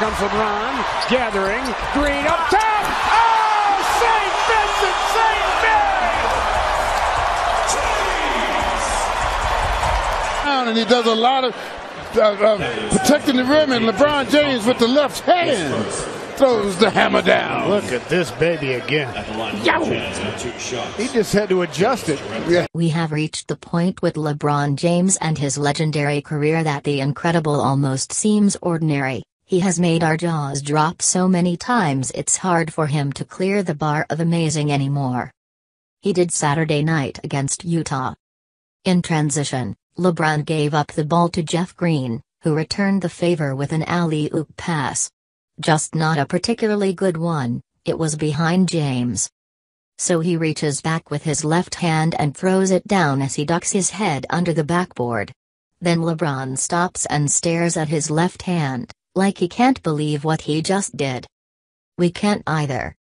LeBron gathering. Green up top. Oh, St. Vincent, St. Mary! And he does a lot of uh, uh, protecting the rim, and LeBron James with the left hand throws the hammer down. Look at this baby again. He just had to adjust it. Yeah. We have reached the point with LeBron James and his legendary career that the incredible almost seems ordinary. He has made our jaws drop so many times it's hard for him to clear the bar of amazing anymore. He did Saturday night against Utah. In transition, LeBron gave up the ball to Jeff Green, who returned the favor with an alley oop pass. Just not a particularly good one, it was behind James. So he reaches back with his left hand and throws it down as he ducks his head under the backboard. Then LeBron stops and stares at his left hand, like he can't believe what he just did. We can't either.